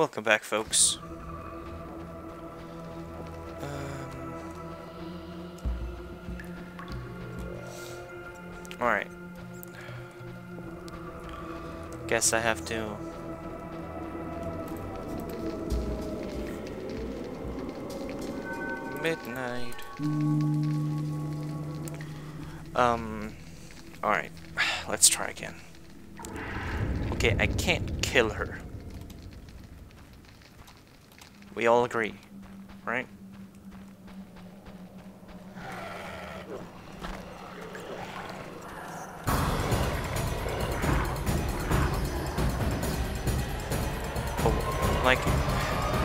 Welcome back, folks. Um, Alright. Guess I have to... Midnight. Um... Alright. Let's try again. Okay, I can't kill her. We all agree, right? Oh, like,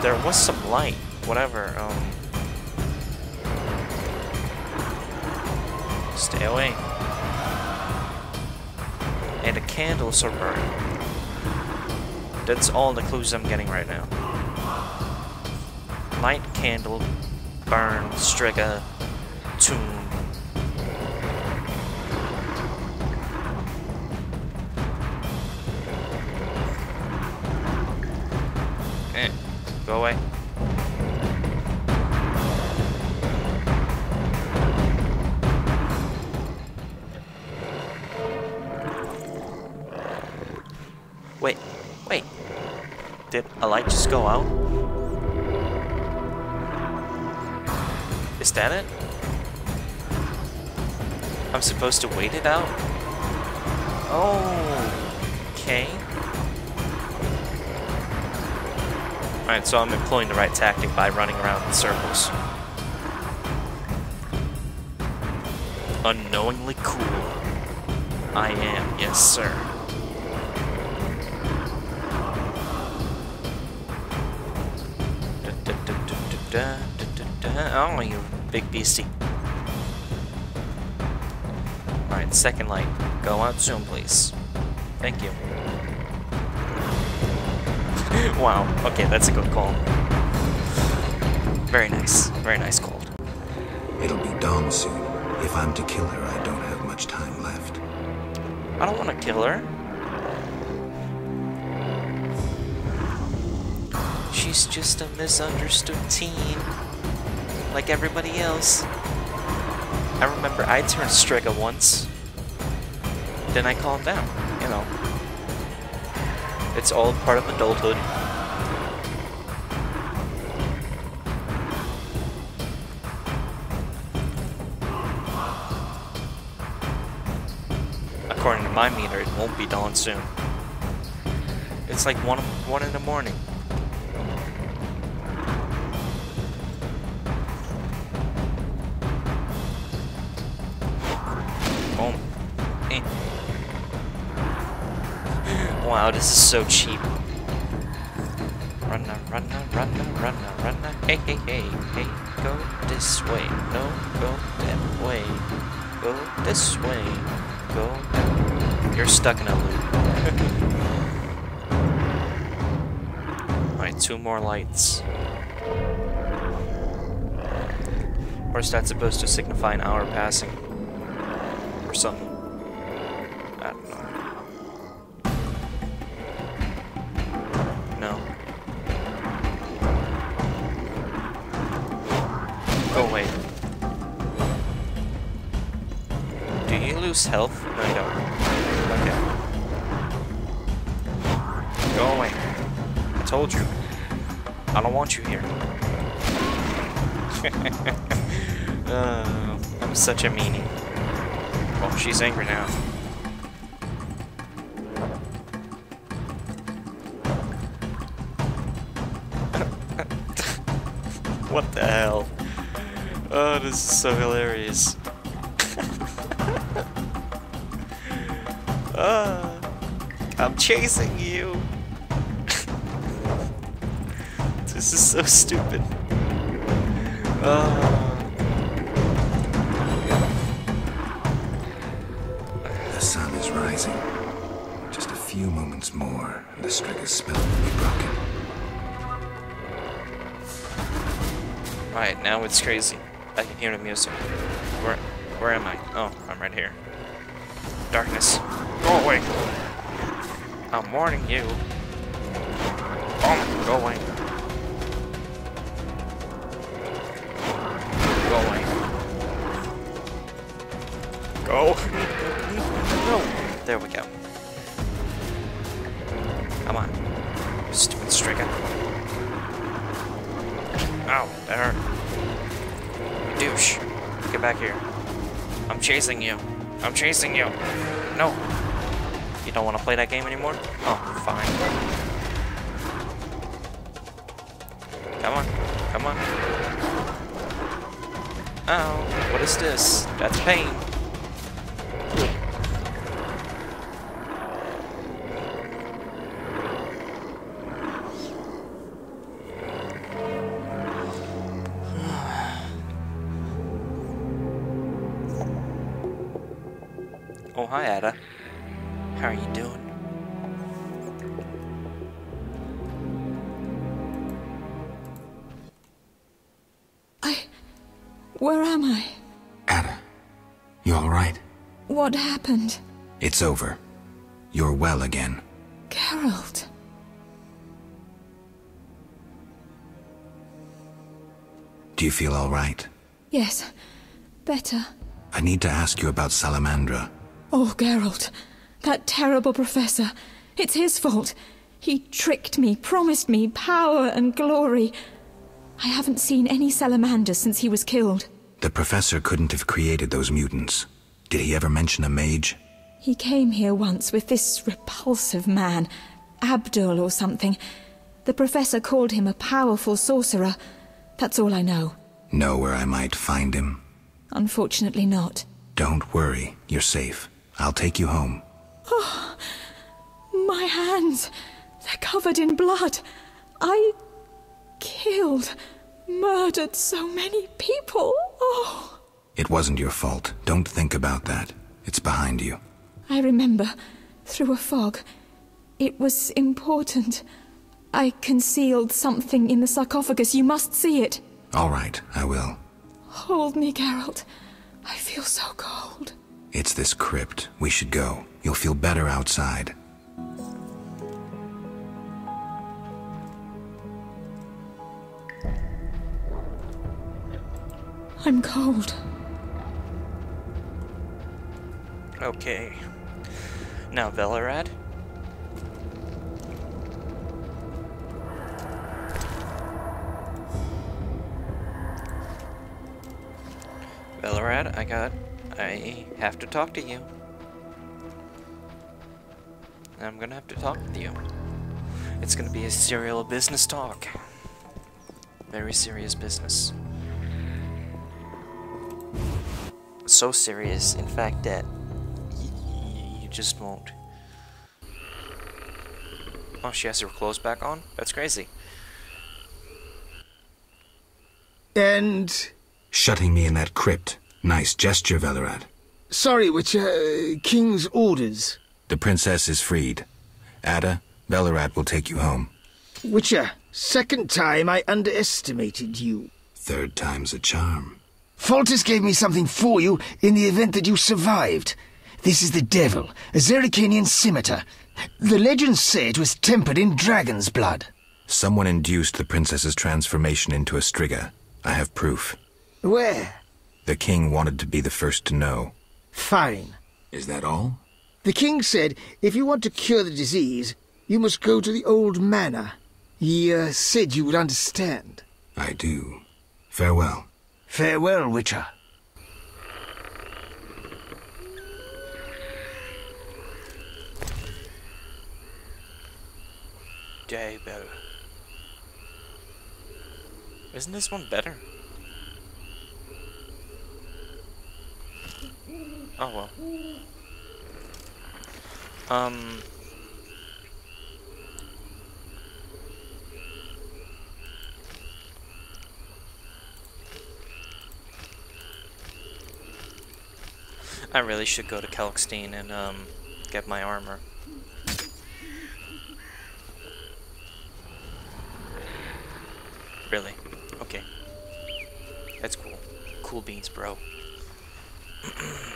there was some light, whatever, um... Stay away. And the candles are burning. That's all the clues I'm getting right now. Light candle, burn, striga, Tomb. Eh, go away. Wait, wait. Did a light just go out? Is that it? I'm supposed to wait it out? Oh, okay. Alright, so I'm employing the right tactic by running around in circles. Unknowingly cool. I am, yes sir. Oh, you big beastie. Alright, second light. Go out soon, please. Thank you. wow, okay, that's a good call. Very nice. Very nice call. It'll be dawn soon. If I'm to kill her, I don't have much time left. I don't want to kill her. She's just a misunderstood teen. Like everybody else. I remember I turned Striga once. Then I calmed down, you know. It's all part of adulthood. According to my meter, it won't be dawn soon. It's like one one in the morning. Wow, this is so cheap. Run now, run now, run now, run now, run now. Hey, hey, hey, hey, go this way. No, go that way. Go this way. Go that You're stuck in a loop. Alright, two more lights. Is that supposed to signify an hour passing? Or something. I don't know. Go away. Do you lose health? No, I don't. Okay. Go away. I told you. I don't want you here. uh, I'm such a meanie. Oh, she's angry now. what the hell? This is so hilarious. Ah, I'm chasing you. this is so stupid. Ah. The sun is rising. Just a few moments more, and the Striga's spell will be broken. Alright, now it's crazy. I can hear the music. Where where am I? Oh, I'm right here. Darkness. Go away! I'm warning you. Oh, go away. Chasing you. I'm chasing you. No. You don't want to play that game anymore? Oh, fine. Come on. Come on. Oh, what is this? That's pain. Doing? I. Where am I? Adda, you all right? What happened? It's over. You're well again. Geralt. Do you feel all right? Yes. Better. I need to ask you about Salamandra. Oh, Geralt. That terrible professor. It's his fault. He tricked me, promised me power and glory. I haven't seen any salamanders since he was killed. The professor couldn't have created those mutants. Did he ever mention a mage? He came here once with this repulsive man, Abdul or something. The professor called him a powerful sorcerer. That's all I know. Know where I might find him? Unfortunately not. Don't worry, you're safe. I'll take you home. Oh, my hands, they're covered in blood. I killed, murdered so many people. Oh, It wasn't your fault. Don't think about that. It's behind you. I remember, through a fog. It was important. I concealed something in the sarcophagus. You must see it. All right, I will. Hold me, Geralt. I feel so cold. It's this crypt. We should go. You'll feel better outside. I'm cold. Okay. Now, Velerad. Velerad, I got. I have to talk to you. I'm gonna have to talk with you. It's gonna be a serial business talk. Very serious business. So serious, in fact, that y- y- you just won't. Oh, she has her clothes back on? That's crazy. And Shutting me in that crypt. Nice gesture, Velerad. sorry, which uh, king's orders? The princess is freed. Adda, Velerad will take you home. Witcher, second time I underestimated you. Third time's a charm. Foltest gave me something for you in the event that you survived. This is the devil, a Zerrikanian scimitar. The legends say it was tempered in dragon's blood. Someone induced the princess's transformation into a striga. I have proof. Where? The king wanted to be the first to know. Fine. Is that all? The king said if you want to cure the disease, you must go to the old manor. He uh, said you would understand. I do. Farewell. Farewell, Witcher. D'yaebl. Isn't this one better? Oh well. Um. I really should go to Kelkstein and um get my armor. Really? Okay. That's cool. Cool beans, bro.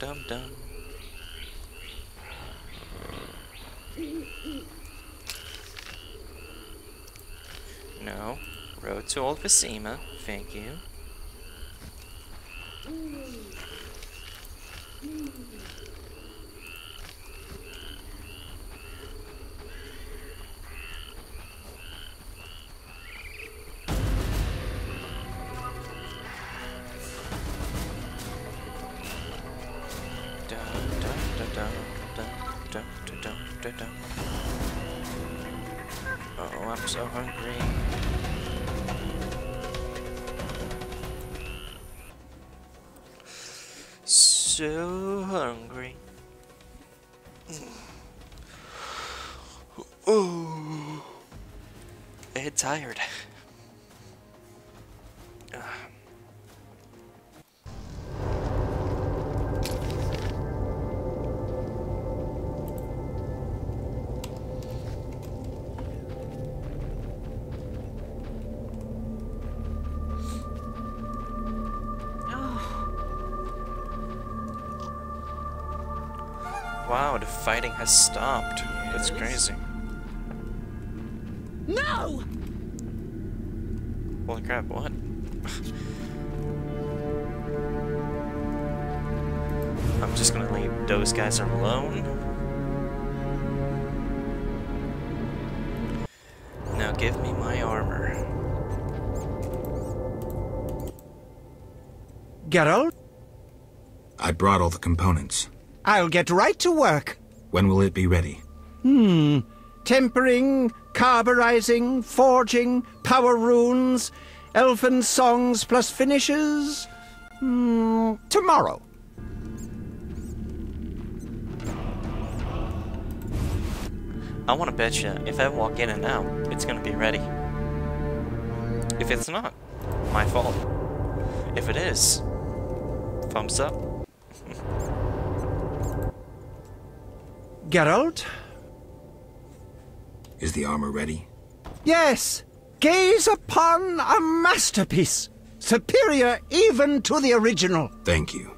dum dum. No. Road to Old Vizima. Thank you. Oh, I'm so hungry. So hungry. Mm. Oh, and tired. Wow, the fighting has stopped. That's crazy. No! Holy crap, what? I'm just gonna leave those guys alone. Now give me my armor. Geralt, I brought all the components. I'll get right to work. When will it be ready? Hmm. Tempering, carburizing, forging, power runes, elfin songs plus finishes. Hmm. Tomorrow. I wanna bet you, if I walk in and out, it's gonna be ready. If it's not, my fault. If it is, thumbs up. Geralt? Is the armor ready? Yes. Gaze upon a masterpiece. Superior even to the original. Thank you.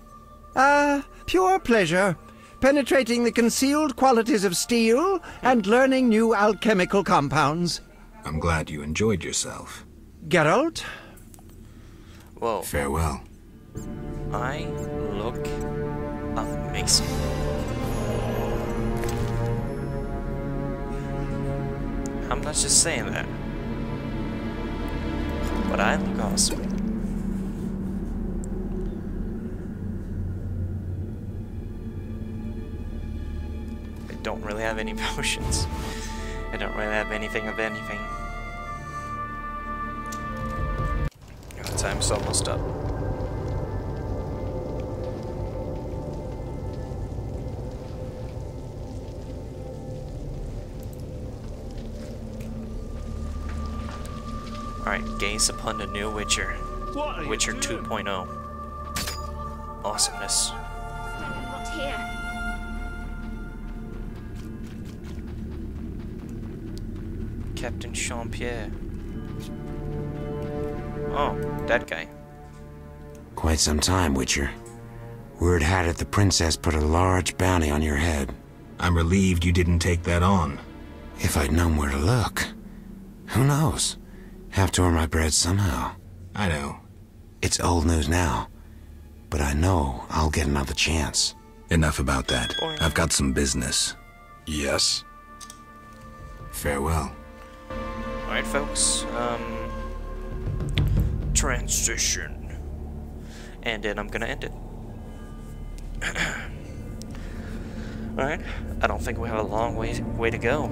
Ah, pure pleasure. Penetrating the concealed qualities of steel and learning new alchemical compounds. I'm glad you enjoyed yourself. Geralt? Whoa, Farewell. I look amazing. I'm not just saying that. But I look awesome. I don't really have any potions. I don't really have anything of anything. Time's almost up. Alright, gaze upon the new Witcher. What are Witcher 2.0. Awesomeness. Not here. Captain Champierre. Oh, that guy. Quite some time, Witcher. Word had it the princess put a large bounty on your head. I'm relieved you didn't take that on. If I'd known where to look. Who knows? Have to earn my bread somehow. I know. It's old news now. But I know I'll get another chance. Enough about that. Boring. I've got some business. Yes? Farewell. Alright, folks. Um. Transition. And then I'm gonna end it. Alright. I don't think we have a long way, way to go.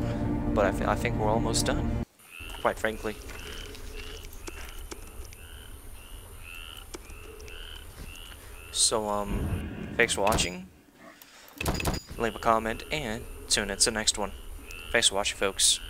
But I, I think we're almost done. Quite frankly. So, um, thanks for watching. Leave a comment and tune in to the next one. Thanks for watching, folks.